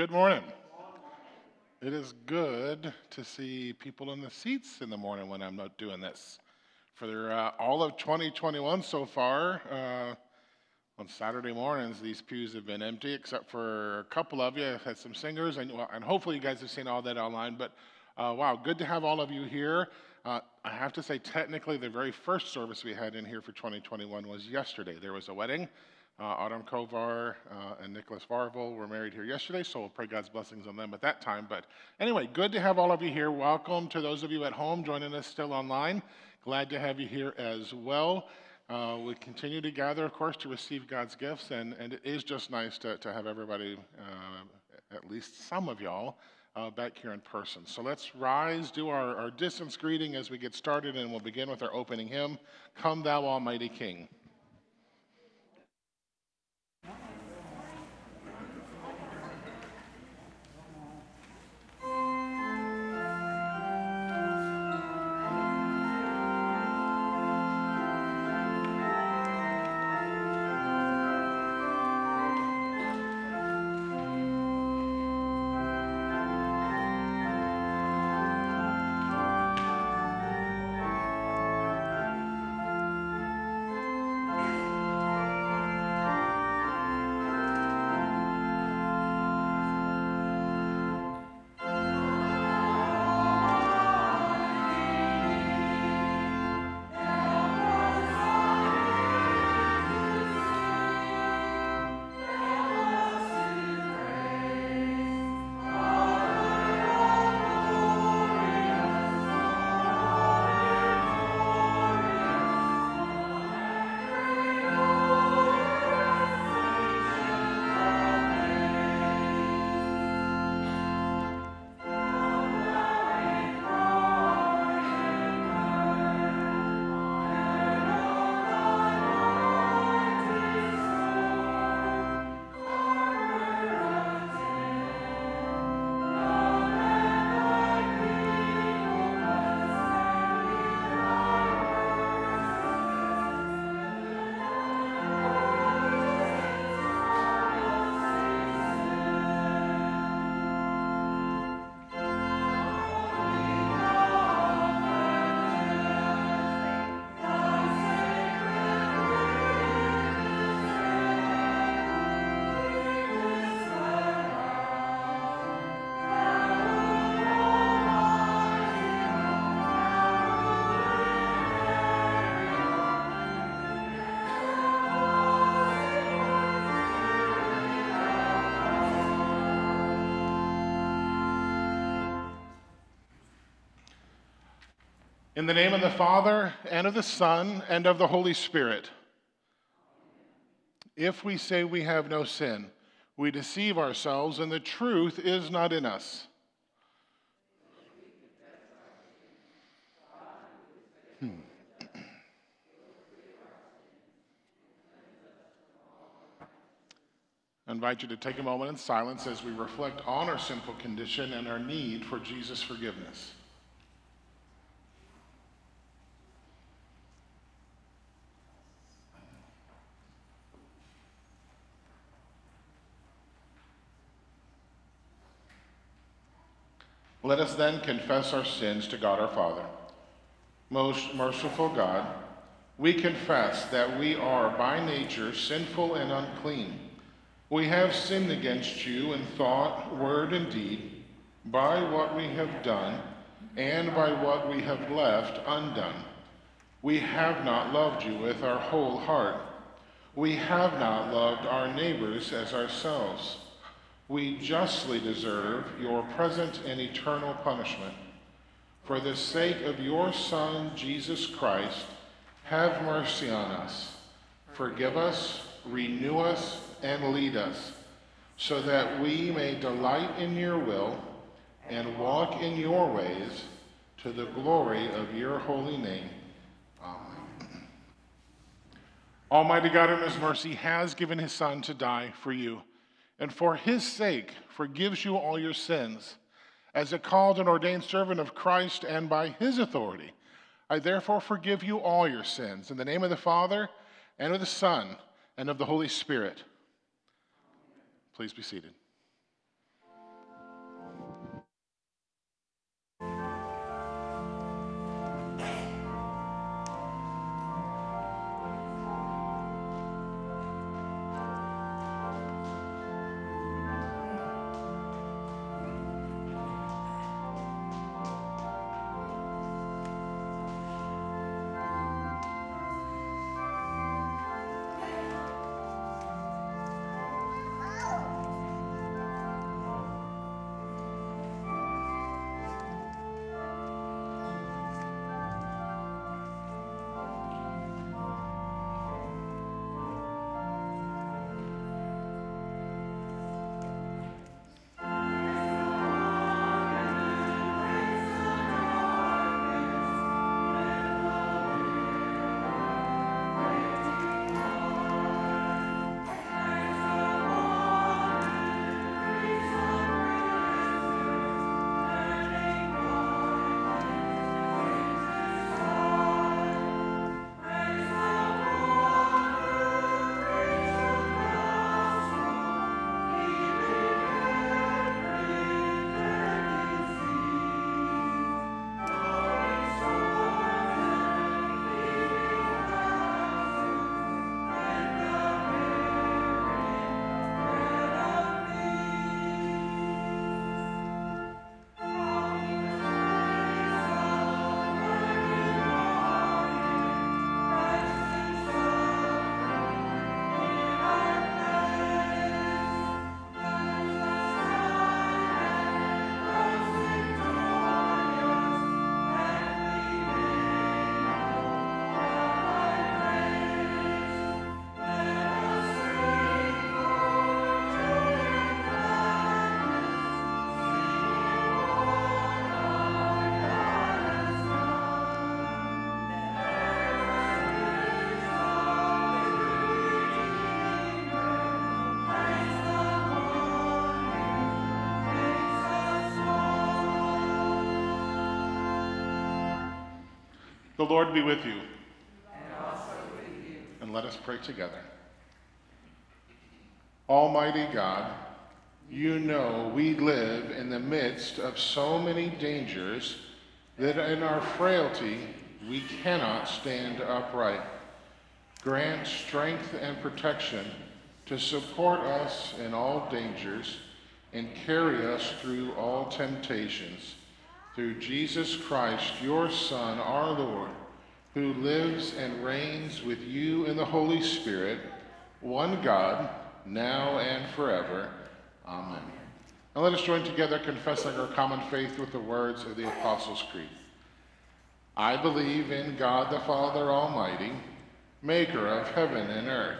Good morning. It is good to see people in the seats in the morning when I'm not doing this. For uh, all of 2021 so far, uh, on Saturday mornings, these pews have been empty, except for a couple of you. I've had some singers, and, well, and hopefully you guys have seen all that online. But uh, wow, good to have all of you here. Uh, I have to say, technically, the very first service we had in here for 2021 was yesterday. There was a wedding. Uh, Autumn Kovar uh, and Nicholas Varvel were married here yesterday, so we'll pray God's blessings on them at that time. But anyway, good to have all of you here. Welcome to those of you at home joining us still online. Glad to have you here as well. Uh, we continue to gather, of course, to receive God's gifts, and, and it is just nice to, to have everybody, uh, at least some of y'all, uh, back here in person. So let's rise, do our, our distance greeting as we get started, and we'll begin with our opening hymn Come, Thou Almighty King. In the name of the Father, and of the Son, and of the Holy Spirit. If we say we have no sin, we deceive ourselves, and the truth is not in us. Hmm. I invite you to take a moment in silence as we reflect on our sinful condition and our need for Jesus' forgiveness. Let us then confess our sins to God our Father. Most merciful God, we confess that we are by nature sinful and unclean. We have sinned against you in thought, word, and deed, by what we have done and by what we have left undone. We have not loved you with our whole heart. We have not loved our neighbors as ourselves we justly deserve your present and eternal punishment. For the sake of your Son, Jesus Christ, have mercy on us. Forgive us, renew us, and lead us, so that we may delight in your will and walk in your ways to the glory of your holy name. Amen. Almighty God in his mercy has given his Son to die for you and for his sake forgives you all your sins. As a called and ordained servant of Christ and by his authority, I therefore forgive you all your sins. In the name of the Father, and of the Son, and of the Holy Spirit. Please be seated. The Lord be with you. And also with you. And let us pray together. Almighty God, you know we live in the midst of so many dangers that in our frailty we cannot stand upright. Grant strength and protection to support us in all dangers and carry us through all temptations. Through Jesus Christ, your Son, our Lord, who lives and reigns with you in the Holy Spirit, one God, now and forever. Amen. Now let us join together confessing our common faith with the words of the Apostles' Creed. I believe in God the Father Almighty, maker of heaven and earth,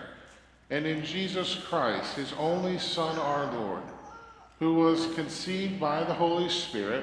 and in Jesus Christ, his only Son, our Lord who was conceived by the Holy Spirit,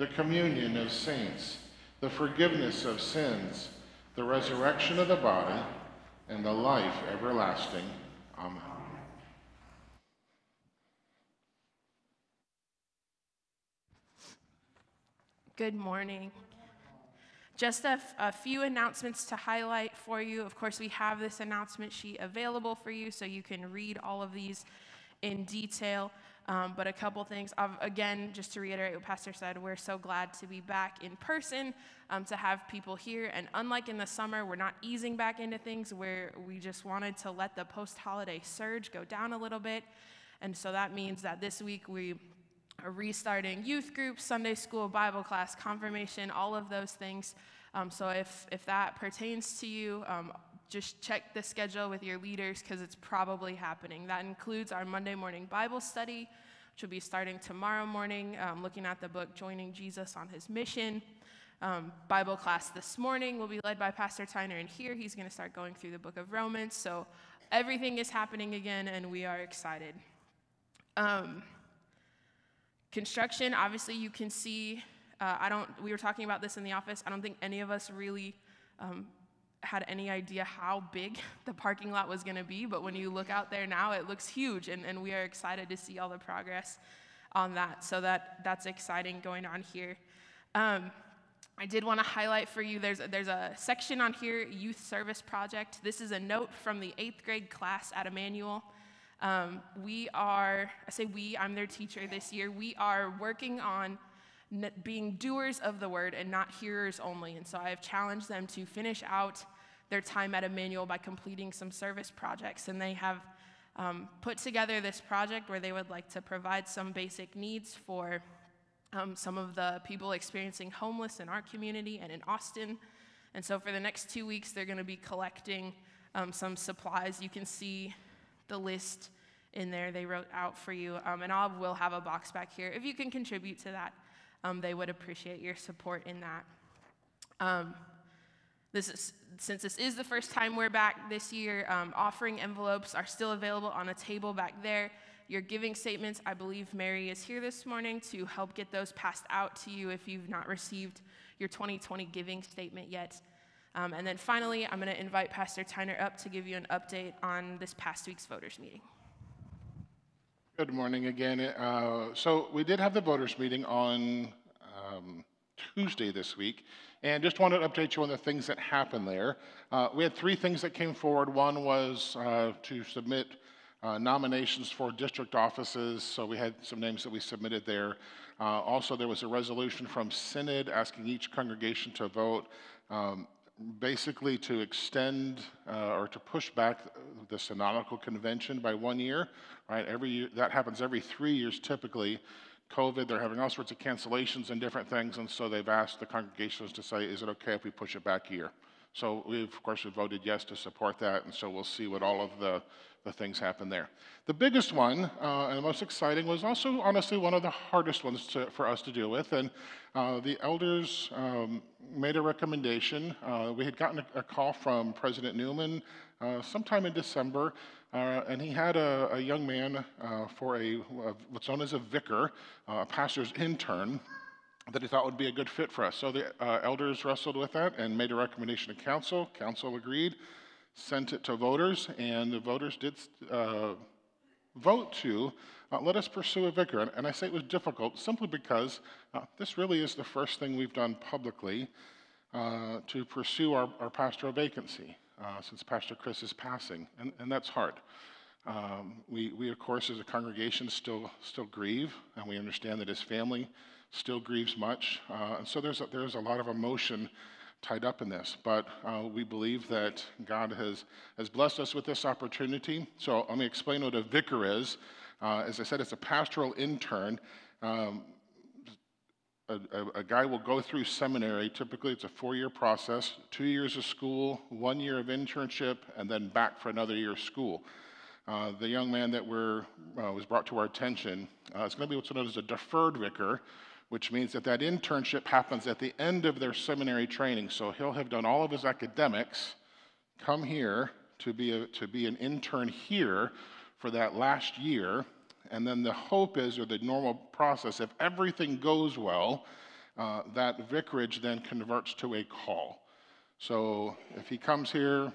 the communion of saints, the forgiveness of sins, the resurrection of the body, and the life everlasting. Amen. Good morning. Just a, few announcements to highlight for you. Of course, we have this announcement sheet available for you so you can read all of these in detail. Um, but a couple things. again, just to reiterate what Pastor said, we're so glad to be back in person, um, to have people here. And unlike in the summer, we're not easing back into things where we just wanted to let the post holiday surge go down a little bit. And so that means that this week we are restarting youth groups, Sunday school, Bible class, confirmation, all of those things. Um, so if, if that pertains to you, um, just check the schedule with your leaders because it's probably happening. That includes our Monday morning Bible study, which will be starting tomorrow morning, um, looking at the book Joining Jesus on His Mission. Um, Bible class this morning will be led by Pastor Tiner, and here he's going to start going through the book of Romans. So everything is happening again, and we are excited. Um, construction, obviously, you can see. Uh, I don't. We were talking about this in the office. I don't think any of us really um, had any idea how big the parking lot was going to be, but when you look out there now, it looks huge, and, and we are excited to see all the progress on that. So that that's exciting going on here. Um, I did want to highlight for you. There's a, there's a section on here, youth service project. This is a note from the eighth grade class at Immanuel. Um, we are, I say we, I'm their teacher this year. We are working on being doers of the word and not hearers only. And so I have challenged them to finish out their time at Immanuel by completing some service projects. And they have um, put together this project where they would like to provide some basic needs for um, some of the people experiencing homeless in our community and in Austin. And so for the next two weeks, they're going to be collecting um, some supplies. You can see the list in there they wrote out for you. Um, and I will have a box back here if you can contribute to that um, they would appreciate your support in that. This is, since this is the first time we're back this year, um, offering envelopes are still available on a table back there. Your giving statements, I believe Mary is here this morning to help get those passed out to you if you've not received your 2020 giving statement yet. Um, and then finally, I'm going to invite Pastor Tiner up to give you an update on this past week's voters meeting. Good morning again. Uh, so we did have the voters meeting on um, Tuesday this week, and just wanted to update you on the things that happened there. Uh, we had three things that came forward. One was uh, to submit uh, nominations for district offices, so we had some names that we submitted there. Uh, also, there was a resolution from Synod asking each congregation to vote. Um, basically to extend uh, or to push back the synodical convention by one year, right? Every year, that happens every three years typically. COVID, they're having all sorts of cancellations and different things, and so they've asked the congregations to say, is it okay if we push it back a year? So we, of course, have voted yes to support that, and so we'll see what all of the, the things happen there. The biggest one uh, and the most exciting was also, honestly, one of the hardest ones to, for us to deal with. And uh, the elders um, made a recommendation. Uh, we had gotten a, a, call from President Newman uh, sometime in December, uh, and he had a, a young man uh, for a, what's known as a vicar, a pastor's intern that he thought would be a good fit for us. So the uh, elders wrestled with that and made a recommendation to council. Council agreed, sent it to voters, and the voters did uh, vote to uh, let us pursue a vicar. And, and, I say it was difficult simply because uh, this really is the first thing we've done publicly uh, to pursue our, our pastoral vacancy uh, since Pastor Chris is passing, and, and that's hard. Um, we, we, of course, as a congregation, still, still grieve, and we understand that his family still grieves much. Uh, and so there's a, there's a lot of emotion tied up in this. But uh, we believe that God has, has blessed us with this opportunity. So let me explain what a vicar is. Uh, as I said, it's a pastoral intern. Um, a, a, a, guy will go through seminary. Typically, it's a four year process two years of school, one year of internship, and then back for another year of school. Uh, the young man that uh, was brought to our attention uh, is going to be what's known as a deferred vicar, which means that that internship happens at the end of their seminary training. So he'll have done all of his academics, come here to be, a, to be an intern here for that last year. And then the hope is, or the normal process, if everything goes well, uh, that vicarage then converts to a call. So if he comes here,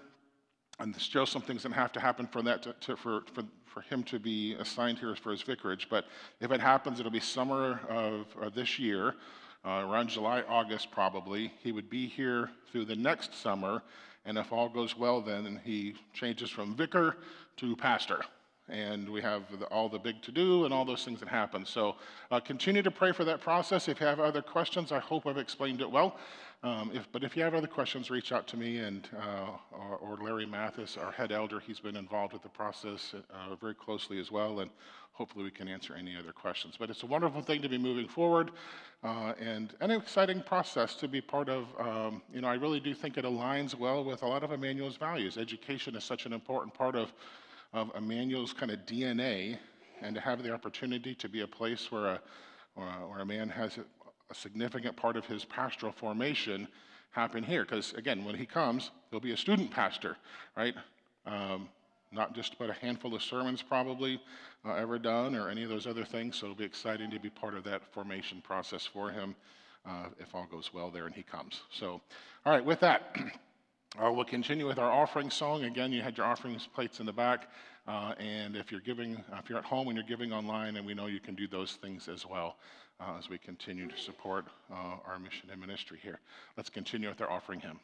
and there's still some things that have to happen for that to, to, for, for, for him to be assigned here for his vicarage. But if it happens, it'll be summer of, this year, uh, around July, August probably. He would be here through the next summer, and if all goes well, then he changes from vicar to pastor and we have the, all the big to do and all those things that happen. So uh, continue to pray for that process. If you have other questions, I hope I've explained it well. Um, if, but if you have other questions, reach out to me and uh, or, or, Larry Mathis, our head elder. He's been involved with the process uh, very closely as well, and hopefully we can answer any other questions. But it's a wonderful thing to be moving forward, uh, and an exciting process to be part of. Um, you know, I really do think it aligns well with a lot of Immanuel's values. Education is such an important part of of Immanuel's kind of DNA and to have the opportunity to be a place where a, or a, a man has a, a, significant part of his pastoral formation happen here. Because again, when he comes, he'll be a student pastor, right? Um, not just about a handful of sermons probably uh, ever done or any of those other things. So it'll be exciting to be part of that formation process for him uh, if all goes well there and he comes. So, all right, with that. Uh, we'll continue with our offering song. Again, you had your offerings plates in the back. Uh, and if you're giving, if you're at home and you're giving online, and we know you can do those things as well uh, as we continue to support uh, our mission and ministry here. Let's continue with our offering hymn.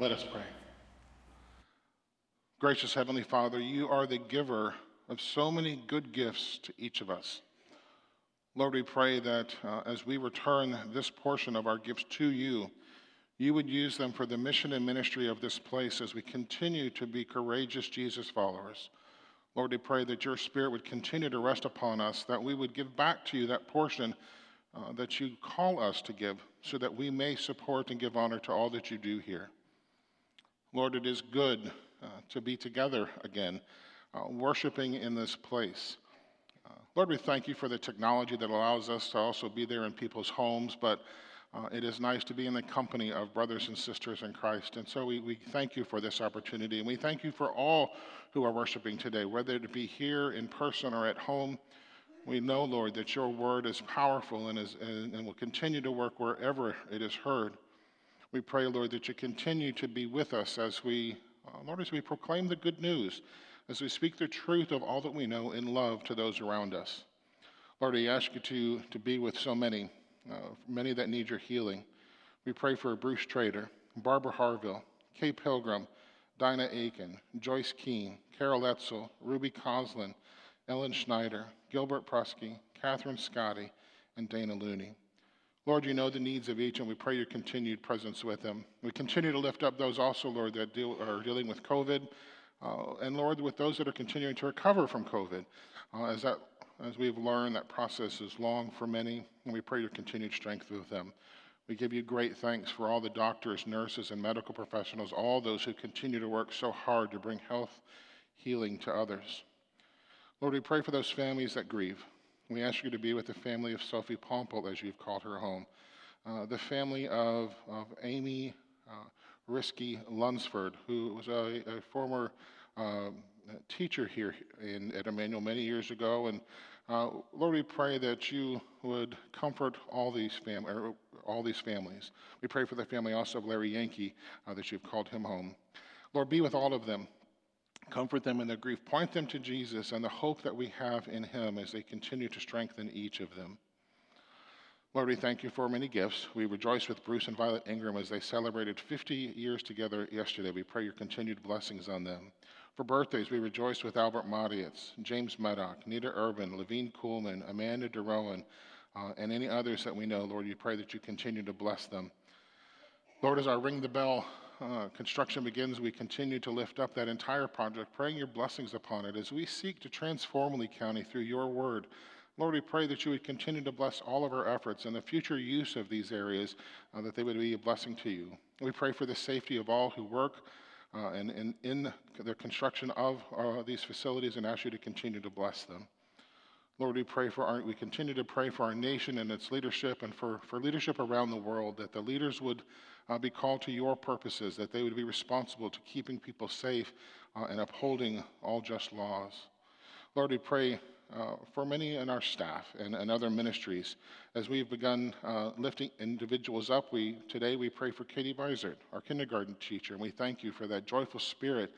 Let us pray. Gracious Heavenly Father, you are the giver of so many good gifts to each of us. Lord, we pray that uh, as we return this portion of our gifts to you, you would use them for the mission and ministry of this place as we continue to be courageous Jesus followers. Lord, we pray that your Spirit would continue to rest upon us, that we would give back to you that portion uh, that you call us to give, so that we may support and give honor to all that you do here. Lord, it is good uh, to be together again, uh, worshiping in this place. Uh, Lord, we thank you for the technology that allows us to also be there in people's homes, but uh, it is nice to be in the company of brothers and sisters in Christ. And so we, we thank you for this opportunity. And we thank you for all who are worshiping today, whether it be here in person or at home. We know, Lord, that your word is powerful and, is, and, and will continue to work wherever it is heard. We pray, Lord, that you continue to be with us as we, uh, Lord, as we proclaim the good news, as we speak the truth of all that we know in love to those around us. Lord, we ask you to, to be with so many uh, many that need your healing. We pray for Bruce Trader, Barbara Harville, Kay Pilgrim, Dinah Aiken, Joyce Keene, Carol Etzel, Ruby Coslin, Ellen Schneider, Gilbert Prusky, Catherine Scotty, and Dana Looney. Lord, you know the needs of each, and we pray your continued presence with them. We continue to lift up those also, Lord, that deal, are dealing with COVID, uh, and Lord, with those that are continuing to recover from COVID, uh, as that as we've learned, that process is long for many, and we pray your continued strength with them. We give you great thanks for all the doctors, nurses, and medical professionals, all those who continue to work so hard to bring health, healing to others. Lord, we pray for those families that grieve. We ask you to be with the family of Sophie Pompel, as you've called her home, uh, the family of, of Amy uh, Risky Lunsford, who was a, a former uh, teacher here in, at Immanuel many years ago, and uh, Lord, we pray that you would comfort all these, fam- all these families. We pray for the family also of Larry Yankee, uh, that you've called him home. Lord, be with all of them. Comfort them in their grief. Point them to Jesus and the hope that we have in him as they continue to strengthen each of them. Lord, we thank you for many gifts. We rejoice with Bruce and Violet Ingram as they celebrated 50 years together yesterday. We pray your continued blessings on them. For birthdays, we rejoice with Albert Madietz, James Maddock, Nita Urban, Levine Kuhlman, Amanda DeRowan, uh, and any others that we know. Lord, we pray that you continue to bless them. Lord, as I Ring the Bell uh, construction begins, we continue to lift up that entire project, praying your blessings upon it as we seek to transform Lee County through your word. Lord, we pray that you would continue to bless all of our efforts and the future use of these areas, uh, that they would be a blessing to you. We pray for the safety of all who work uh, and, and in the construction of uh, these facilities and ask you to continue to bless them. Lord, we pray for our, we continue to pray for our nation and its leadership and for, for leadership around the world, that the leaders would uh, be called to your purposes, that they would be responsible to keeping people safe uh, and upholding all just laws. Lord, we pray uh, for many in our staff and, and other ministries. As we've begun uh, lifting individuals up, we, today we pray for Katie Bizert, our kindergarten teacher, and we thank you for that joyful spirit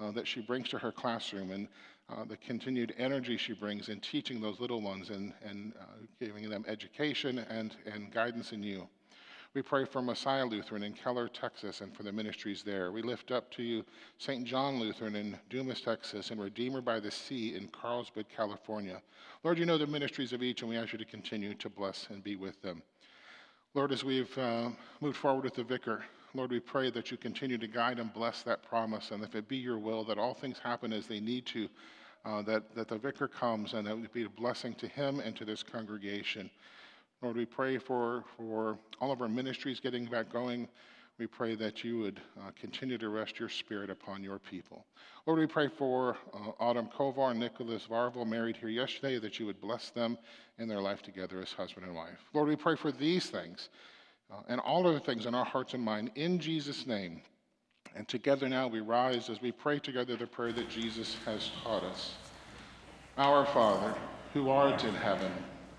uh, that she brings to her classroom and uh, the continued energy she brings in teaching those little ones and, and uh, giving them education and, and guidance in you. We pray for Messiah Lutheran in Keller, Texas, and for the ministries there. We lift up to you St. John Lutheran in Dumas, Texas, and Redeemer by the Sea in Carlsbad, California. Lord, you know the ministries of each, and we ask you to continue to bless and be with them. Lord, as we've uh, moved forward with the vicar, Lord, we pray that you continue to guide and bless that promise, and if it be your will, that all things happen as they need to, uh, that, that the vicar comes, and that would be a blessing to him and to this congregation. Lord, we pray for, for all of our ministries getting back going. We pray that you would uh, continue to rest your spirit upon your people. Lord, we pray for uh, Autumn Kovar and Nicholas Varvel, married here yesterday, that you would bless them in their life together as husband and wife. Lord, we pray for these things uh, and all other things in our hearts and mind in Jesus' name. And together now we rise as we pray together the prayer that Jesus has taught us. Our Father, who art in heaven,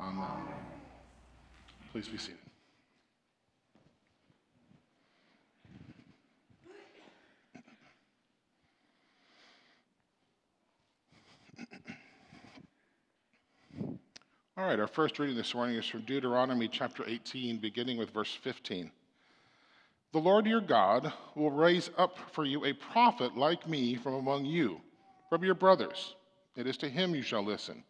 Amen. Please be seated. All right, our first reading this morning is from Deuteronomy chapter 18, beginning with verse 15. The Lord your God will raise up for you a prophet like me from among you, from your brothers. It is to him you shall listen,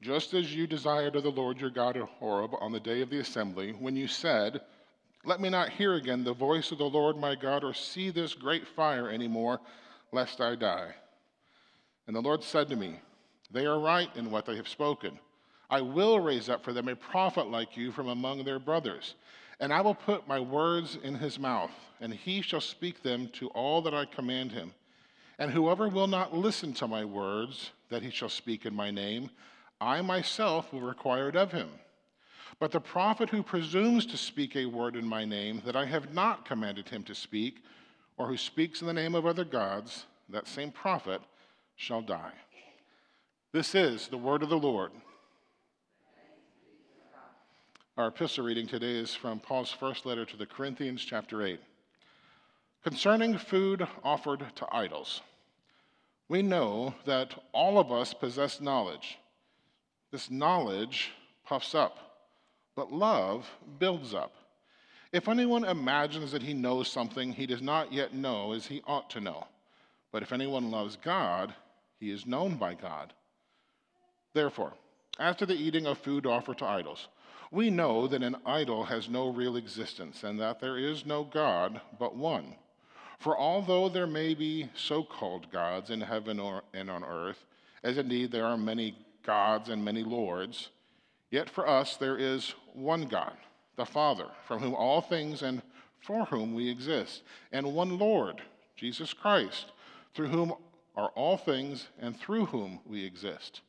just as you desired of the Lord your God at Horeb on the day of the assembly, when you said, Let me not hear again the voice of the Lord my God, or see this great fire any more, lest I die. And the Lord said to me, They are right in what they have spoken. I will raise up for them a prophet like you from among their brothers and I will put my words in his mouth, and he shall speak them to all that I command him. And whoever will not listen to my words that he shall speak in my name, I myself will require it of him. But the prophet who presumes to speak a word in my name that I have not commanded him to speak, or who speaks in the name of other gods, that same prophet shall die. This is the word of the Lord. Our epistle reading today is from Paul's first letter to the Corinthians, chapter 8. Concerning food offered to idols, we know that all of us possess knowledge. This knowledge puffs up, but love builds up. If anyone imagines that he knows something he does not yet know as he ought to know, but if anyone loves God, he is known by God. Therefore, after the eating of food offered to idols, we know that an idol has no real existence and that there is no God but one. For although there may be so called gods in heaven or, and on earth, as indeed there are many gods and many lords, yet for us there is one God, the Father, from whom all things and for whom we exist, and one Lord, Jesus Christ, through whom are all things and through whom we exist.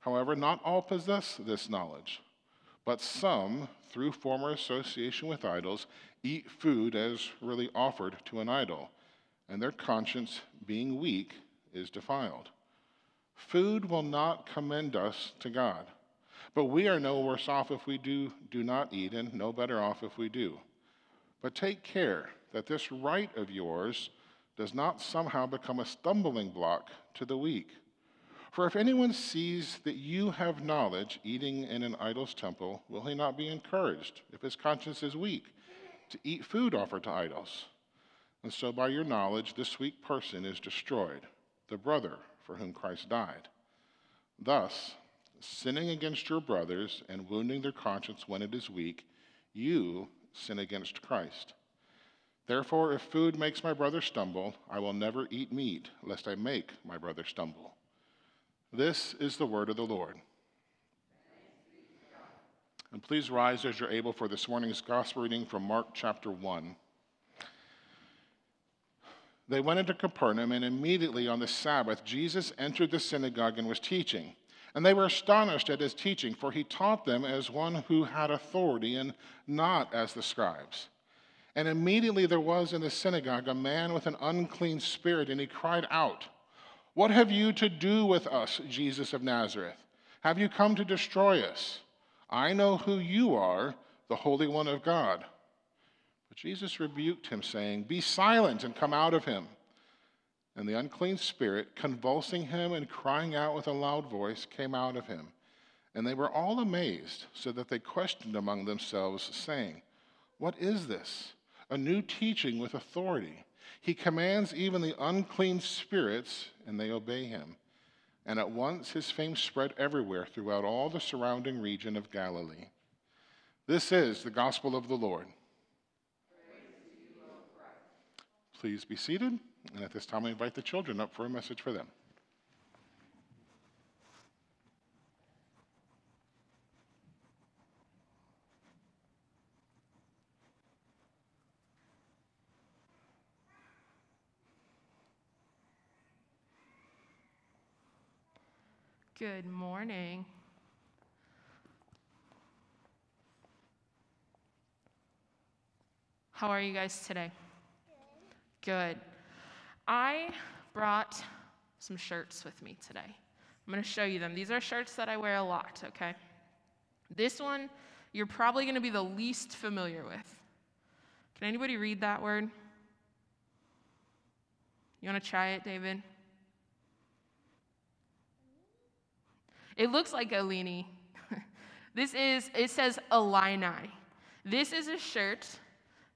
However, not all possess this knowledge. But some, through former association with idols, eat food as really offered to an idol, and their conscience, being weak, is defiled. Food will not commend us to God, but we are no worse off if we do, do not eat, and no better off if we do. But take care that this right of yours does not somehow become a stumbling block to the weak. For if anyone sees that you have knowledge eating in an idol's temple, will he not be encouraged, if his conscience is weak, to eat food offered to idols? And so by your knowledge, this weak person is destroyed, the brother for whom Christ died. Thus, sinning against your brothers and wounding their conscience when it is weak, you sin against Christ. Therefore, if food makes my brother stumble, I will never eat meat, lest I make my brother stumble. This is the word of the Lord. And please rise as you're able for this morning's gospel reading from Mark chapter 1. They went into Capernaum, and immediately on the Sabbath, Jesus entered the synagogue and was teaching. And they were astonished at his teaching, for he taught them as one who had authority and not as the scribes. And immediately there was in the synagogue a man with an unclean spirit, and he cried out, what have you to do with us, Jesus of Nazareth? Have you come to destroy us? I know who you are, the Holy One of God. But Jesus rebuked him, saying, Be silent and come out of him. And the unclean spirit, convulsing him and crying out with a loud voice, came out of him. And they were all amazed, so that they questioned among themselves, saying, What is this? A new teaching with authority. He commands even the unclean spirits, and they obey him. And at once his fame spread everywhere throughout all the surrounding region of Galilee. This is the gospel of the Lord. Please be seated. And at this time, I invite the children up for a message for them. Good morning. How are you guys today? Good. I brought some shirts with me today. I'm going to show you them. These are shirts that I wear a lot, okay? This one you're probably going to be the least familiar with. Can anybody read that word? You want to try it, David? It looks like a leanie. this is, it says Illini. This is a shirt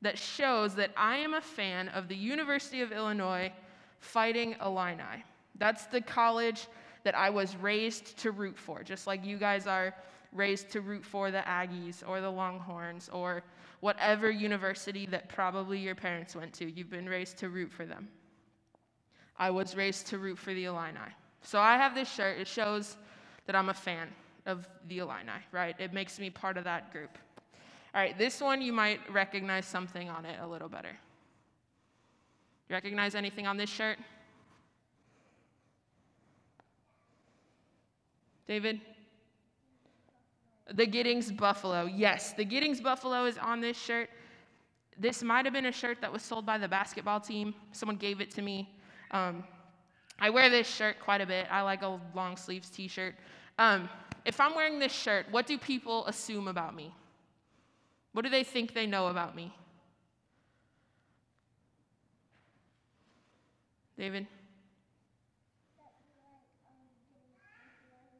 that shows that I am a fan of the University of Illinois fighting Illini. That's the college that I was raised to root for, just like you guys are raised to root for the Aggies or the Longhorns or whatever university that probably your parents went to. You've been raised to root for them. I was raised to root for the Illini. So I have this shirt. It shows that I'm a fan of the Illini, right? It makes me part of that group. All right, this one you might recognize something on it a little better. You recognize anything on this shirt? David? The Giddings Buffalo. Yes, the Giddings Buffalo is on this shirt. This might have been a shirt that was sold by the basketball team. Someone gave it to me. Um, I wear this shirt quite a bit. I like a long sleeves t shirt. Um, if I'm wearing this shirt, what do people assume about me? What do they think they know about me? David?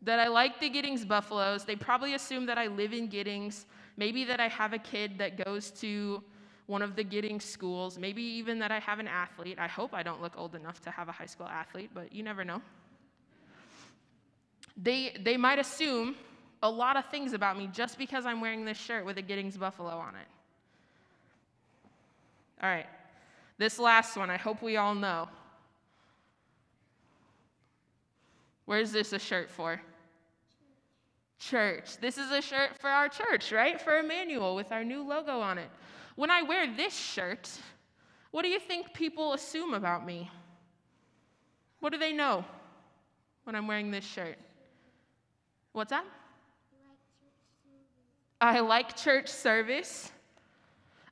that I like the Giddings Buffaloes. They probably assume that I live in Giddings, maybe that I have a kid that goes to one of the Giddings schools, maybe even that I have an athlete. I hope I don't look old enough to have a high school athlete, but you never know. They, they might assume a lot of things about me just because I'm wearing this shirt with a Giddings Buffalo on it. All right, this last one, I hope we all know. Where's this a shirt for? church. This is a shirt for our church, right? For Immanuel with our new logo on it. When I wear this shirt, what do you think people assume about me? What do they know when I'm wearing this shirt? What's that? I like church service.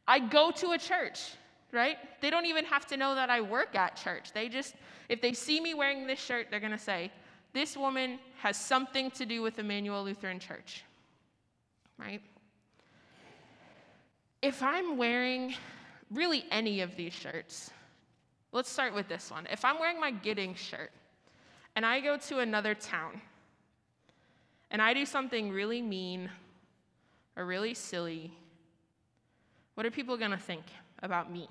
I go to a church, right? They don't even have to know that I work at church. They just, if they see me wearing this shirt, they're going to say, this woman has something to do with Immanuel Lutheran Church, right? If I'm wearing really any of these shirts, let's start with this one. If I'm wearing my Giddings shirt and I go to another town and I do something really mean or really silly, what are people going to think about me?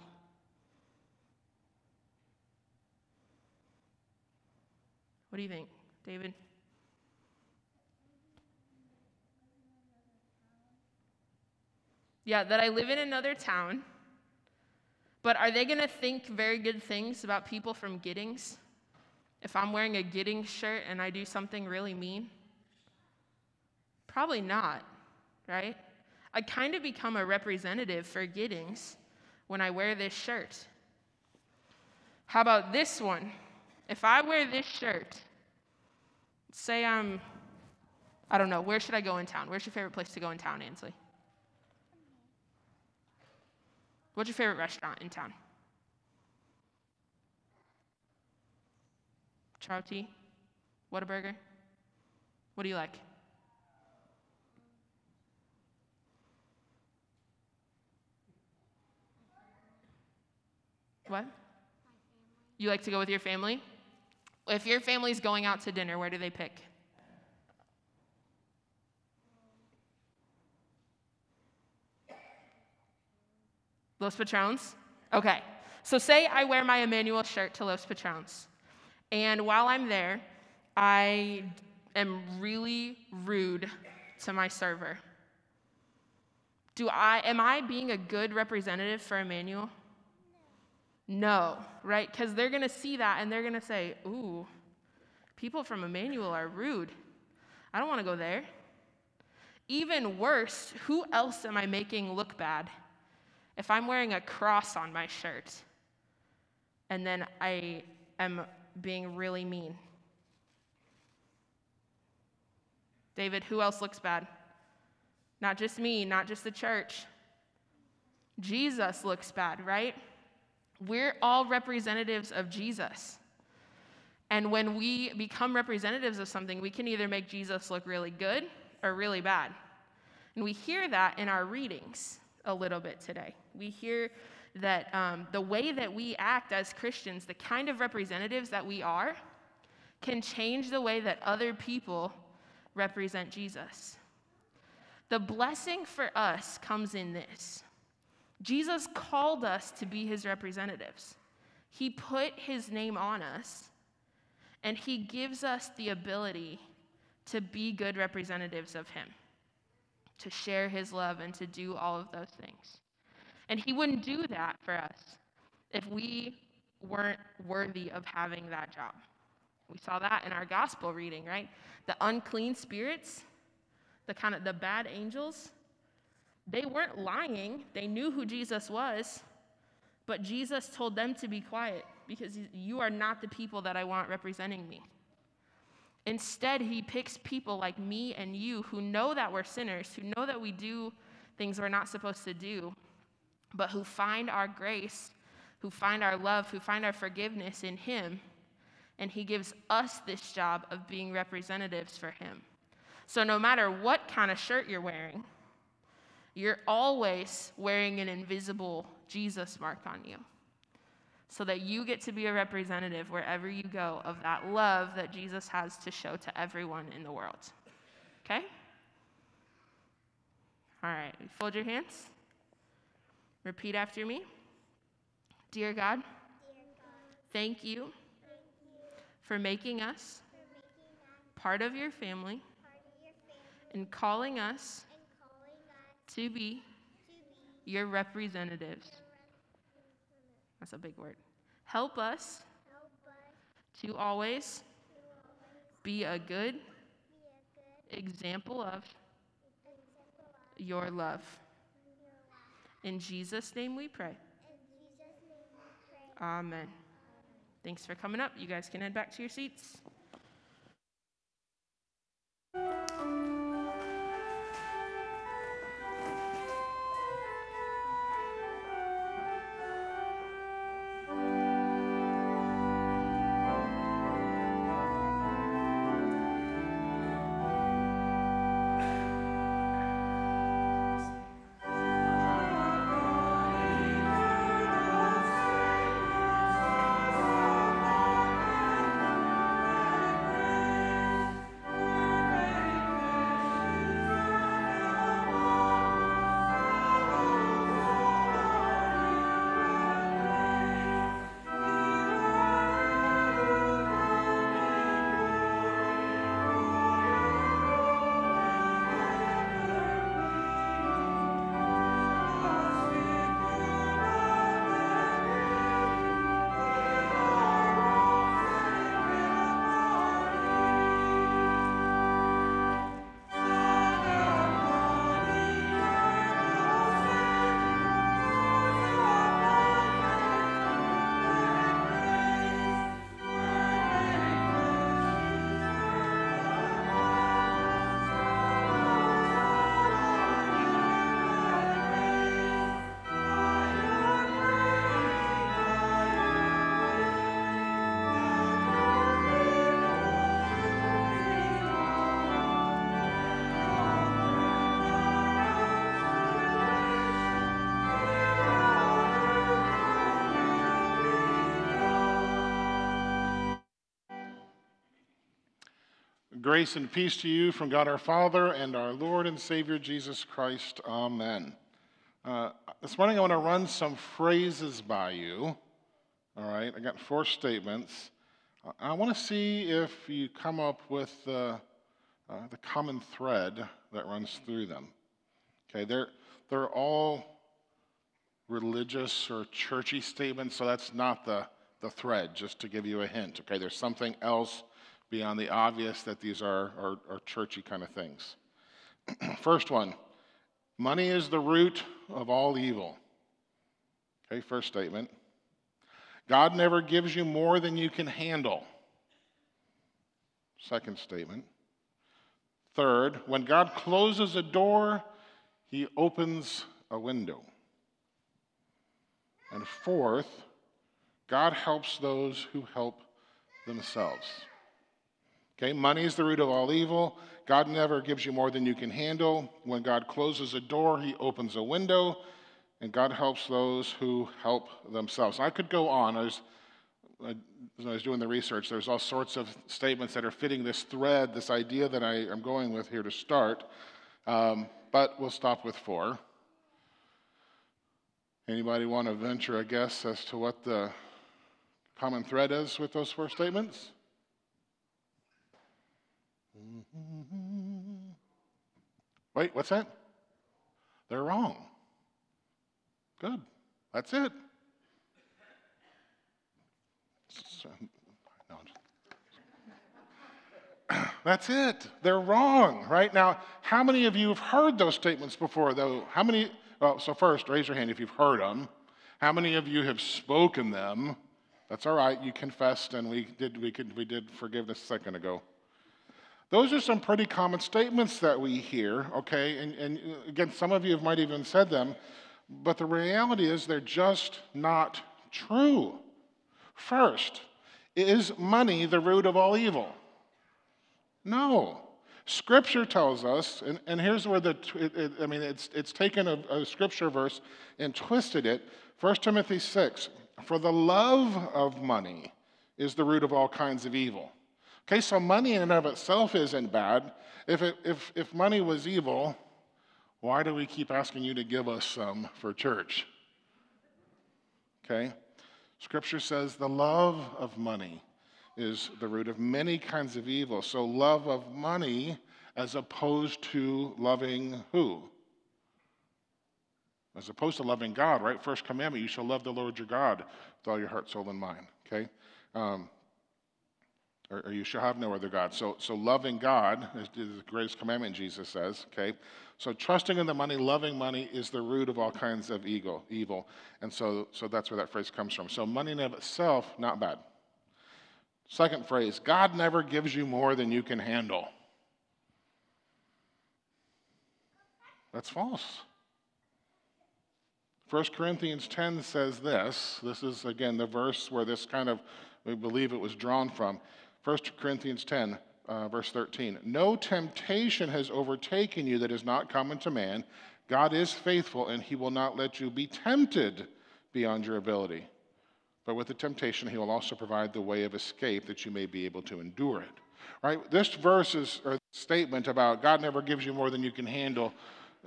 What do you think? David? Yeah, that I live in another town. But are they going to think very good things about people from Giddings if I'm wearing a Giddings shirt and I do something really mean? Probably not, right? I kind of become a representative for Giddings when I wear this shirt. How about this one? If I wear this shirt, say I'm, I don't know, where should I go in town? Where's your favorite place to go in town, Ansley? What's your favorite restaurant in town? Trouty? Whataburger? What do you like? What? You like to go with your family? If your family's going out to dinner, where do they pick? Los Patrons? Okay. So say I wear my Immanuel shirt to Los Patrons. And while I'm there, I am really rude to my server. Do I am I being a good representative for Immanuel? No, right? Because they're going to see that and they're going to say, ooh, people from Immanuel are rude. I don't want to go there. Even worse, who else am I making look bad? If I'm wearing a cross on my shirt and then I am being really mean. David, who else looks bad? Not just me, not just the church. Jesus looks bad, right? We're all representatives of Jesus. And when we become representatives of something, we can either make Jesus look really good or really bad. And we hear that in our readings a little bit today. We hear that um, the way that we act as Christians, the kind of representatives that we are, can change the way that other people represent Jesus. The blessing for us comes in this Jesus called us to be his representatives, he put his name on us, and he gives us the ability to be good representatives of him, to share his love, and to do all of those things. And he wouldn't do that for us if we weren't worthy of having that job. We saw that in our gospel reading, right? The unclean spirits, the kind of the bad angels, they weren't lying. They knew who Jesus was, but Jesus told them to be quiet because you are not the people that I want representing me. Instead, he picks people like me and you who know that we're sinners, who know that we do things we're not supposed to do, but who find our grace, who find our love, who find our forgiveness in him. And he gives us this job of being representatives for him. So, no matter what kind of shirt you're wearing, you're always wearing an invisible Jesus mark on you so that you get to be a representative wherever you go of that love that Jesus has to show to everyone in the world. Okay? All right, fold your hands. Repeat after me. Dear God, thank you for making us part of your family and calling us to be your representatives. That's a big word. Help us to always be a good example of your love. In Jesus' name we pray. Amen. Thanks for coming up. You guys can head back to your seats. Grace and peace to you from God our Father and our Lord and Savior Jesus Christ. Amen. Uh, this morning I want to run some phrases by you. All right, I got four statements. I want to see if you come up with uh, uh, the common thread that runs through them. Okay, they're, they're all religious or churchy statements, so that's not the, the thread, just to give you a hint. Okay, there's something else beyond the obvious that these are, are, are churchy kind of things. first one money is the root of all evil. Okay, first statement. God never gives you more than you can handle. Second statement. Third, when God closes a door, he opens a window. And fourth, God helps those who help themselves. Okay, money is the root of all evil. God never gives you more than you can handle. When God closes a door, he opens a window, and God helps those who help themselves. I could go on. I was, as I was doing the research, there's all sorts of statements that are fitting this thread, this idea that I am going with here to start, um, but we'll stop with four. Anybody want to venture a guess as to what the common thread is with those four statements? Mm-hmm. Wait, what's that? They're wrong. Good. That's it. No, That's it. They're wrong, right? Now, how many of you have heard those statements before, though? How many? Well, so first, raise your hand if you've heard them. How many of you have spoken them? That's all right. You confessed, and we did. We could. We did forgiveness a second ago. Those are some pretty common statements that we hear. Okay, and, and uh, again, some of you might even said them, but the reality is they're just not true. First, is money the root of all evil? No. Scripture tells us, and, and here's where the, it, it, I mean, it's, it's taken a, a scripture verse and twisted it. 1 Timothy 6 For the love of money is the root of all kinds of evil. Okay, so money in and of itself isn't bad. If, it, if, if money was evil, why do we keep asking you to give us some for church? Okay? Scripture says the love of money is the root of many kinds of evil. So, love of money as opposed to loving who? As opposed to loving God, right? First commandment, you shall love the Lord your God with all your heart, soul, and mind. Okay? Um, or, or, you shall have no other God. So, so loving God is, is the greatest commandment, Jesus says. Okay? So trusting in the money, loving money is the root of all kinds of evil. evil. And so, so that's where that phrase comes from. So money in of itself, not bad. Second phrase God never gives you more than you can handle. That's false. 1 Corinthians 10 says this. This is, again, the verse where this kind of, we believe it was drawn from. 1 Corinthians 10, uh, verse 13. No temptation has overtaken you that is not common to man. God is faithful, and he will not let you be tempted beyond your ability. But with the temptation, he will also provide the way of escape that you may be able to endure it. Right? This verse is, or statement about God never gives you more than you can handle.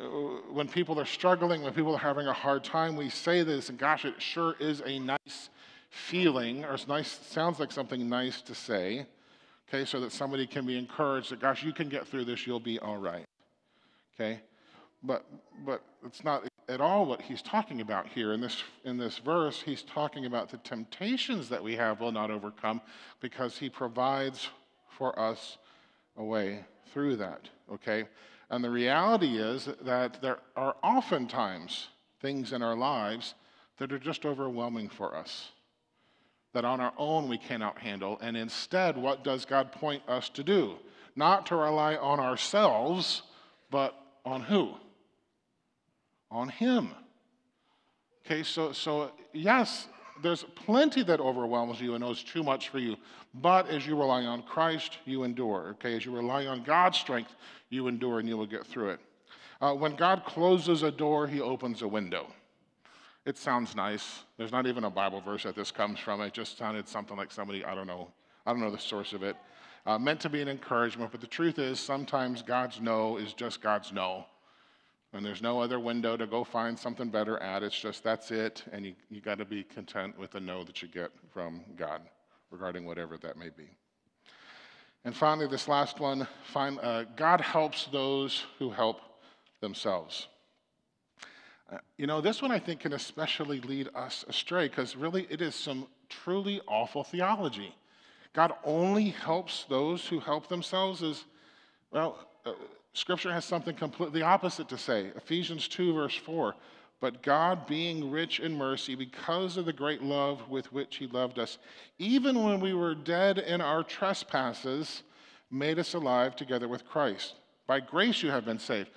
Uh, when people are struggling, when people are having a hard time, we say this, and gosh, it sure is a nice feeling, or it's nice, sounds like something nice to say, okay, so that somebody can be encouraged that, gosh, you can get through this, you'll be all right, okay? But, but it's not at all what he's talking about here. In this, in this verse, he's talking about the temptations that we have will not overcome because he provides for us a way through that, okay? And the reality is that there are oftentimes things in our lives that are just overwhelming for us, that on our own we cannot handle. And instead, what does God point us to do? Not to rely on ourselves, but on who? on Him. Okay, so, so yes, there's plenty that overwhelms you and knows too much for you. But as you rely on Christ, you endure. Okay, as you rely on God's strength, you endure and you will get through it. Uh, when God closes a door, He opens a window. It sounds nice. There's not even a Bible verse that this comes from. It just sounded something like somebody, I don't know, I don't know the source of it. Uh, meant to be an encouragement, but the truth is sometimes God's no is just God's no and there's no other window to go find something better at. It's just that's it, and you, you got to be content with the no that you get from God regarding whatever that may be. And finally, this last one find, uh, God helps those who help themselves. You know, this one I think can especially lead us astray because really it is some truly awful theology. God only helps those who help themselves, is, well, uh, Scripture has something completely opposite to say. Ephesians 2, verse 4. But God, being rich in mercy, because of the great love with which He loved us, even when we were dead in our trespasses, made us alive together with Christ. By grace you have been saved.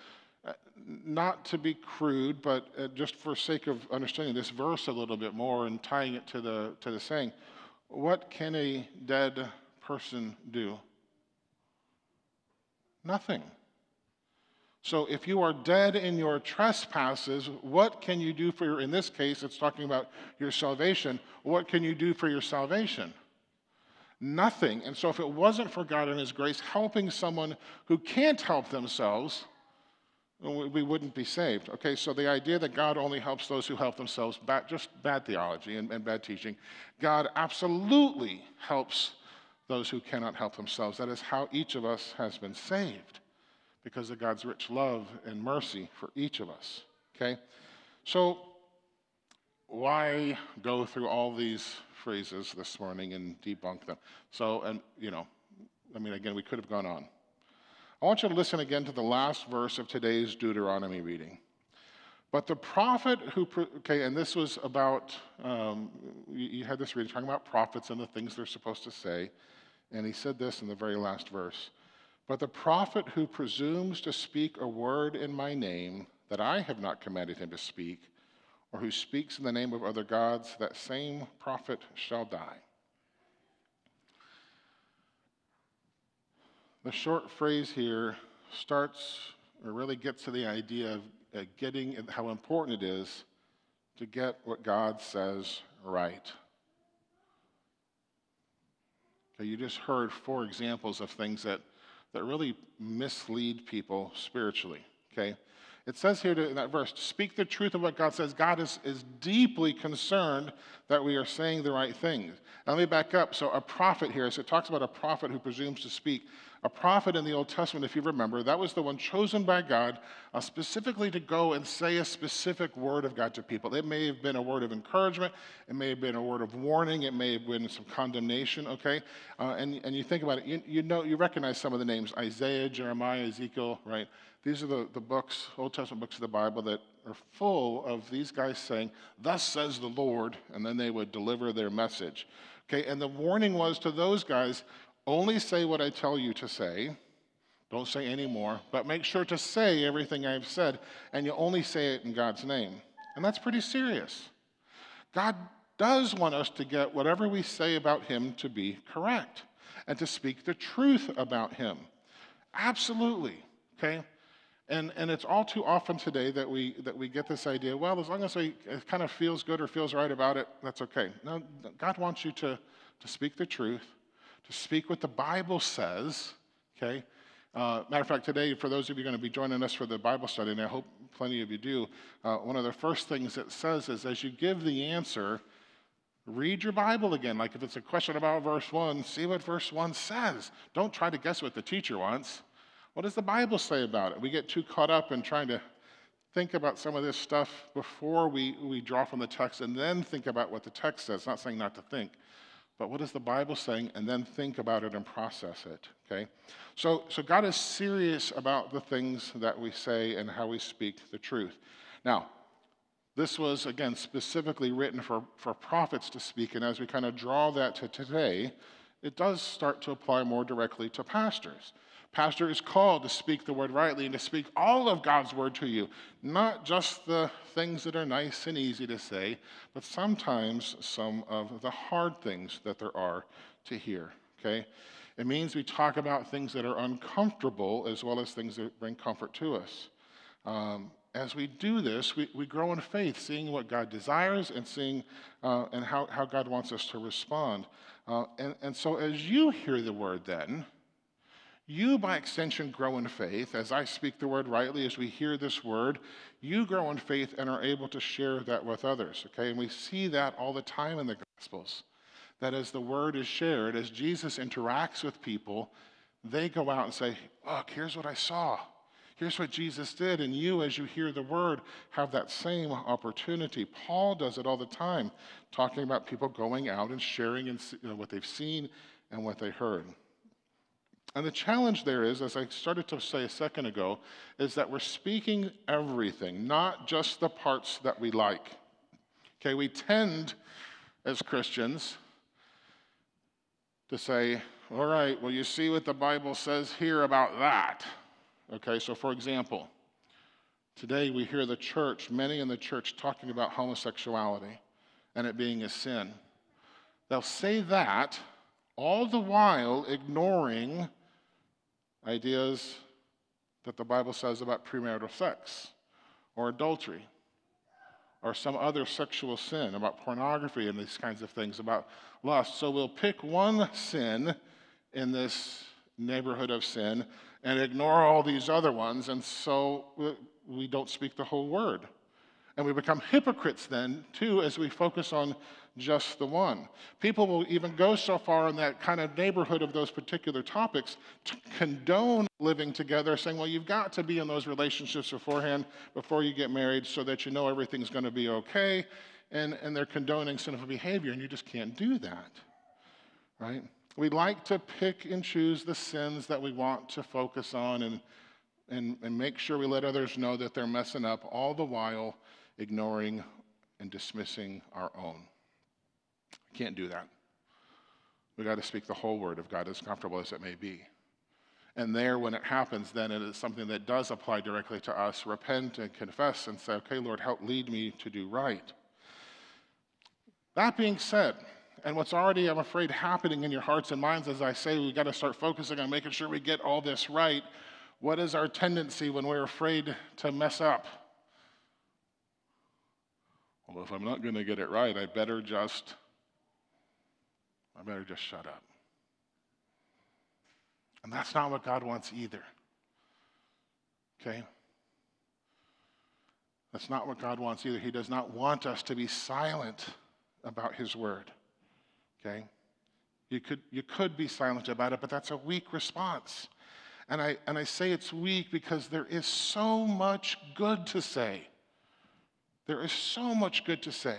Not to be crude, but uh, just for sake of understanding this verse a little bit more and tying it to the, to the saying, what can a dead person do? Nothing. So if you are dead in your trespasses, what can you do for your, in this case, it's talking about your salvation. What can you do for your salvation? Nothing. And so if it wasn't for God and His grace helping someone who can't help themselves, we wouldn't be saved. Okay, so the idea that God only helps those who help themselves, bad, just bad theology and, and bad teaching. God absolutely helps those who cannot help themselves. That is how each of us has been saved because of God's rich love and mercy for each of us. Okay? So, why go through all these phrases this morning and debunk them? So, and, you know, I mean, again, we could have gone on. I want you to listen again to the last verse of today's Deuteronomy reading. But the prophet who, okay, and this was about, um, you had this reading talking about prophets and the things they're supposed to say. And he said this in the very last verse But the prophet who presumes to speak a word in my name that I have not commanded him to speak, or who speaks in the name of other gods, that same prophet shall die. The short phrase here starts or really gets to the idea of uh, getting how important it is to get what God says right. Okay, you just heard four examples of things that, that really mislead people spiritually. Okay? It says here in that verse, speak the truth of what God says. God is, is deeply concerned that we are saying the right things. Now, let me back up. So, a prophet here, so it talks about a prophet who presumes to speak. A prophet in the Old Testament, if you remember, that was the one chosen by God uh, specifically to go and say a specific word of God to people. It may have been a word of encouragement, it may have been a word of warning, it may have been some condemnation, okay? Uh, and, and you think about it, you, you know, you recognize some of the names Isaiah, Jeremiah, Ezekiel, right? These are the, the books, Old Testament books of the Bible, that are full of these guys saying, Thus says the Lord, and then they would deliver their message. Okay, and the warning was to those guys only say what I tell you to say. Don't say any more, but make sure to say everything I've said, and you only say it in God's name. And that's pretty serious. God does want us to get whatever we say about Him to be correct and to speak the truth about Him. Absolutely, okay? And, and it's all too often today that we, that we get this idea well, as long as we, it kind of feels good or feels right about it, that's okay. No, God wants you to, to speak the truth to speak what the Bible says, okay? Uh, matter of fact, today, for those of you going to be joining us for the Bible study, and I hope plenty of you do, uh, one of the first things it says is as you give the answer, read your Bible again. Like if it's a question about verse 1, see what verse 1 says. Don't try to guess what the teacher wants. What does the Bible say about it? We get too caught up in trying to think about some of this stuff before we, we draw from the text and then think about what the text says. Not saying not to think, but what is the Bible saying? And then think about it and process it, okay? So, so God is serious about the things that we say and how we speak the truth. Now, this was, again, specifically written for, for prophets to speak, and as we kind of draw that to today, it does start to apply more directly to pastors. Pastor is called to speak the word rightly and to speak all of God's word to you, not just the things that are nice and easy to say, but sometimes some of the hard things that there are to hear. Okay? It means we talk about things that are uncomfortable as well as things that bring comfort to us. Um, as we do this, we, we grow in faith, seeing what God desires and seeing uh, and how, how God wants us to respond. Uh, and, and so as you hear the word then, you, by extension, grow in faith. As I speak the word rightly, as we hear this word, you grow in faith and are able to share that with others. Okay? And we see that all the time in the Gospels. That as the word is shared, as Jesus interacts with people, they go out and say, Look, here's what I saw. Here's what Jesus did. And you, as you hear the word, have that same opportunity. Paul does it all the time, talking about people going out and sharing you know, what they've seen and what they heard. And the challenge there is, as I started to say a second ago, is that we're speaking everything, not just the parts that we like. Okay, we tend as Christians to say, all right, well, you see what the Bible says here about that. Okay, so for example, Today we hear the church, many in the church, talking about homosexuality and it being a sin. They'll say that all the while ignoring ideas that the Bible says about premarital sex or adultery or some other sexual sin, about pornography and these kinds of things, about lust. So we'll pick one sin in this neighborhood of sin and ignore all these other ones, and so we don't speak the whole word. And we become hypocrites then, too, as we focus on just the one. People will even go so far in that kind of neighborhood of those particular topics to condone living together, saying, well, you've got to be in those relationships beforehand before you get married so that you know everything's going to be okay. And, and they're condoning sinful behavior, and you just can't do that, right? We like to pick and choose the sins that we want to focus on and, and, and make sure we let others know that they're messing up, all the while ignoring and dismissing our own. Can't do that. We got to speak the whole word of God, as comfortable as it may be. And there, when it happens, then it is something that does apply directly to us. Repent and confess and say, okay, Lord, help lead me to do right. That being said, and what's already, I'm afraid, happening in your hearts and minds as I say, we've got to start focusing on making sure we get all this right. What is our tendency when we're afraid to mess up? Well, if I'm not going to get it right, I better just I better just shut up. And that's not what God wants either. Okay? That's not what God wants either. He does not want us to be silent about His word. Okay? You could, you could be silent about it, but that's a weak response. And I, and I say it's weak because there is so much good to say. There is so much good to say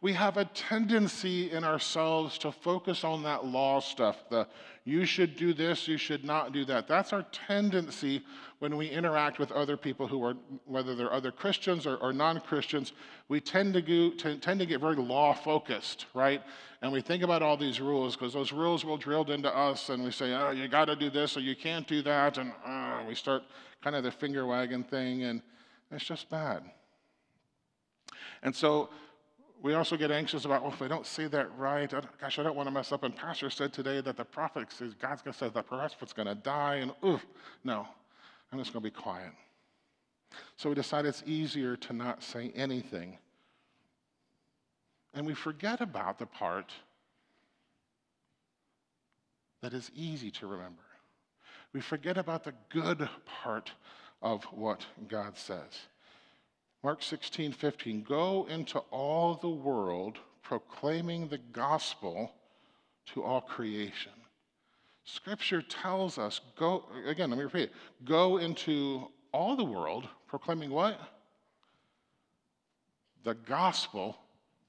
we have a tendency in ourselves to focus on that law stuff the you should do this, you should not do that. That's our tendency when we interact with other people who are, whether they're other Christians or, or non Christians. We tend to, go, to, tend to get very law focused, right? And we think about all these rules because those rules will drilled into us, and we say, oh, you got to do this or you can't do that. And oh, we start kind of the finger wagging thing, and it's just bad. And so, we also get anxious about, well, if I don't say that right, I gosh, I don't want to mess up. And Pastor said today that the prophet says God's going to say the prophet's going to die, and ooh, no, I'm just going to be quiet. So we decide it's easier to not say anything. And we forget about the part that is easy to remember. We forget about the good part of what God says. Mark 16, 15. Go into all the world proclaiming the gospel to all creation. Scripture tells us, go, again, let me repeat it. Go into all the world proclaiming what? The gospel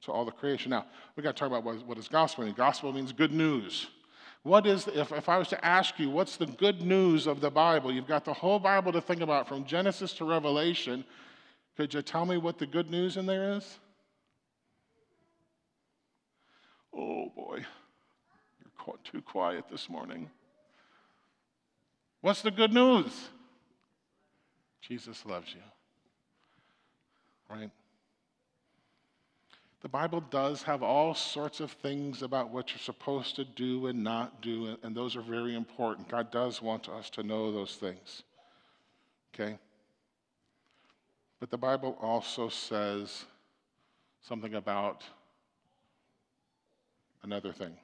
to all the creation. Now, we got to talk about what, what is gospel mean. Gospel means good news. What is, if, if I was to ask you, what's the good news of the Bible? You've got the whole Bible to think about from Genesis to Revelation. Could you tell me what the good news in there is? Oh boy, you're too quiet this morning. What's the good news? Jesus loves you. Right? The Bible does have all sorts of things about what you're supposed to do and not do, and those are very important. God does want us to know those things. Okay? But the Bible also says something about another thing.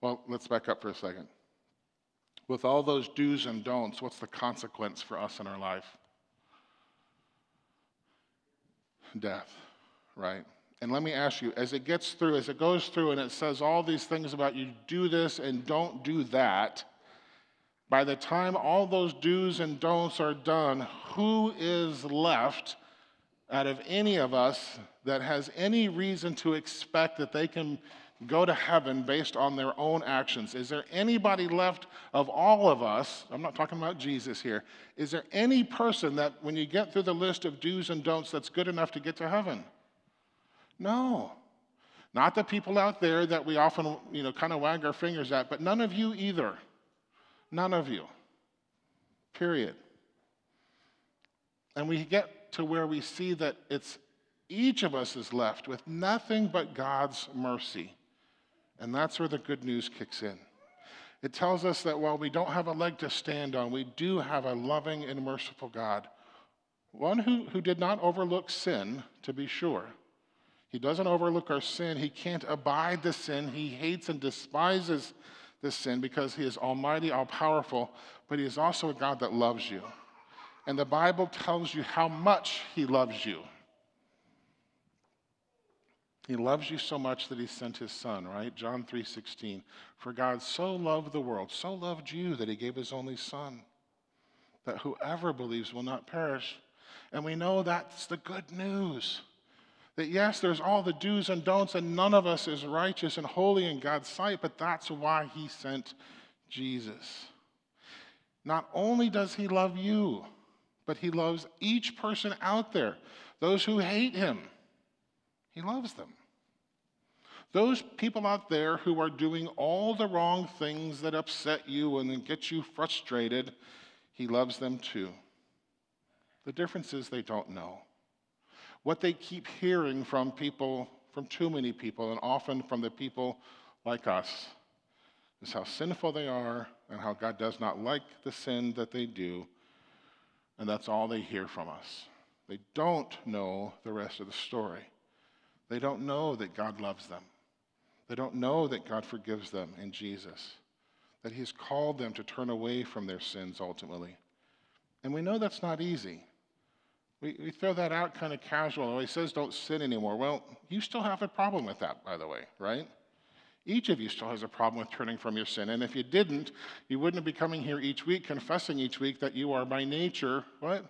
Well, let's back up for a second. With all those do's and don'ts, what's the consequence for us in our life? Death, right? And let me ask you, as it gets through, as it goes through and it says all these things about you do this and don't do that, by the time all those do's and don'ts are done, who is left out of any of us that has any reason to expect that they can go to heaven based on their own actions? Is there anybody left of all of us? I'm not talking about Jesus here. Is there any person that, when you get through the list of do's and don'ts, that's good enough to get to heaven? No. Not the people out there that we often, you know, kind of wag our fingers at, but none of you either. None of you. Period. And we get to where we see that it's each of us is left with nothing but God's mercy. And that's where the good news kicks in. It tells us that while we don't have a leg to stand on, we do have a loving and merciful God. One who, who did not overlook sin, to be sure. He doesn't overlook our sin. He can't abide the sin. He hates and despises the sin because he is almighty, all powerful, but he is also a God that loves you. And the Bible tells you how much he loves you. He loves you so much that he sent his son, right? John 3:16. For God so loved the world, so loved you that he gave his only son, that whoever believes will not perish. And we know that's the good news. That yes, there's all the do's and don'ts, and none of us is righteous and holy in God's sight, but that's why he sent Jesus. Not only does he love you, but he loves each person out there, those who hate him. He loves them. Those people out there who are doing all the wrong things that upset you and get you frustrated, he loves them too. The difference is they don't know. What they keep hearing from people, from too many people, and often from the people like us, is how sinful they are and how God does not like the sin that they do. And that's all they hear from us. They don't know the rest of the story. They don't know that God loves them. They don't know that God forgives them in Jesus, that He's called them to turn away from their sins ultimately. And we know that's not easy. We, we throw that out kind of casual. He says, don't sin anymore. Well, you still have a problem with that, by the way, right? Each of you still has a problem with turning from your sin. And if you didn't, you wouldn't be coming here each week, confessing each week that you are by nature, what?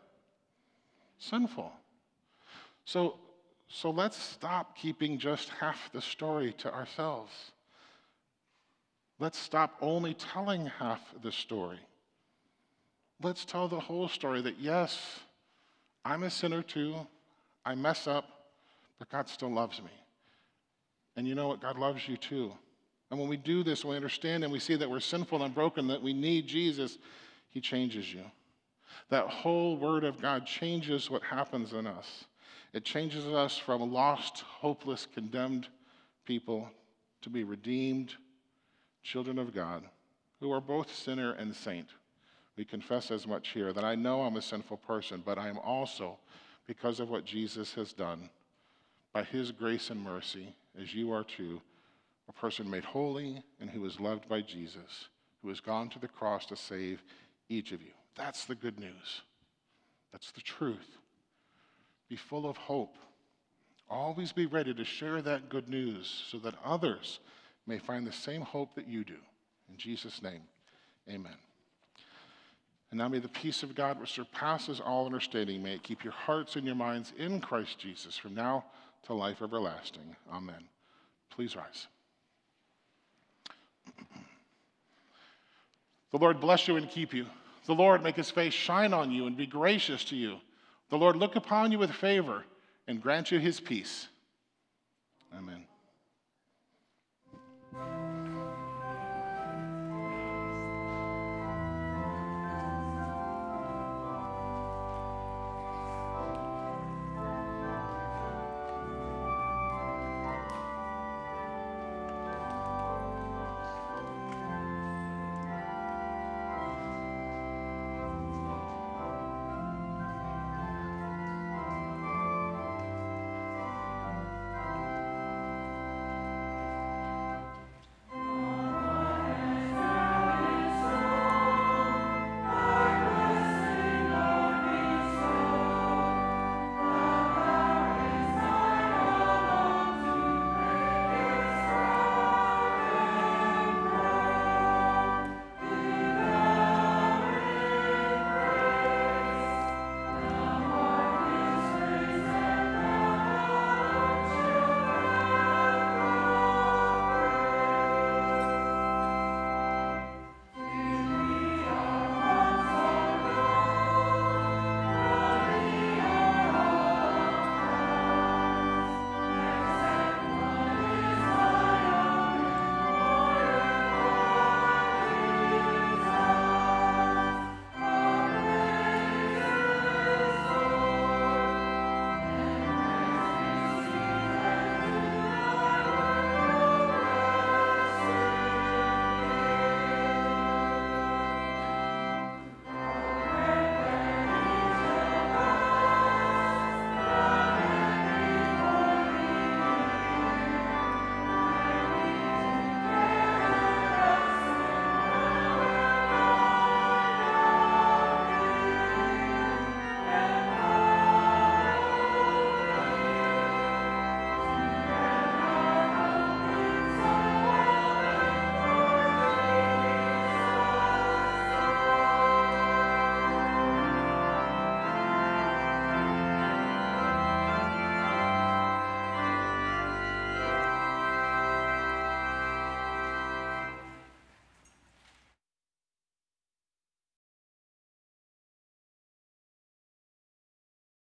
Sinful. So so let's stop keeping just half the story to ourselves. Let's stop only telling half the story. Let's tell the whole story that yes, I'm a sinner too. I mess up, but God still loves me. And you know what? God loves you too. And when we do this, we understand and we see that we're sinful and broken, that we need Jesus, He changes you. That whole Word of God changes what happens in us. It changes us from lost, hopeless, condemned people to be redeemed children of God who are both sinner and saint. We confess as much here that I know I'm a sinful person, but I am also, because of what Jesus has done, by his grace and mercy, as you are too, a person made holy and who is loved by Jesus, who has gone to the cross to save each of you. That's the good news. That's the truth. Be full of hope. Always be ready to share that good news so that others may find the same hope that you do. In Jesus' name, amen. And now may the peace of God, which surpasses all understanding, may it keep your hearts and your minds in Christ Jesus from now to life everlasting. Amen. Please rise. The Lord bless you and keep you. The Lord make his face shine on you and be gracious to you. The Lord look upon you with favor and grant you his peace. Amen.